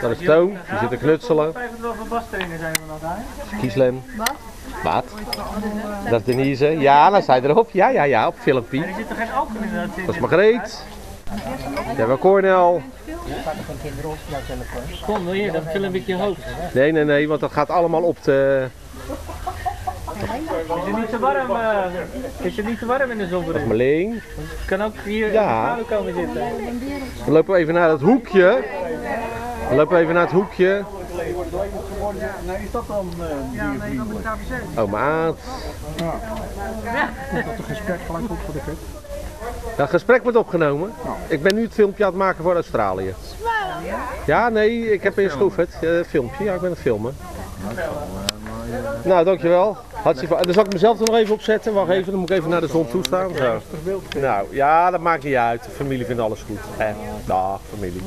Dat is Toon, die zit te knutselen. Kieslen. Wat? Dat is Denise. Ja, dan je erop. Ja, ja, ja, op filmpje. Er zit er geen alcohol in dat Dat is Margreet. We hebben Cornel. Kom, wil je, dan film ik je hoofd. Nee, nee, nee, want dat gaat allemaal op de... Is het niet te warm? eh, is het niet te warm in de zon? Marleen. kan ook hier Ja. in de komen zitten. We lopen even naar het hoekje. We lopen even naar het hoekje. Nee, is dat dan uh, Oh, maat. dat een gesprek gelijk op voor de kut? Dat gesprek wordt opgenomen. Ik ben nu het filmpje aan het maken voor Australië. Ja, nee, ik heb in Schroefert eh, het filmpje. Ja, ik ben aan het filmen. Nou, dankjewel. Hartstikke Dan zal ik mezelf er nog even opzetten. Wacht even, dan moet ik even naar de zon toe staan. Zo. Nou, ja, dat maakt niet uit. De familie vindt alles goed. Eh, dag, familie.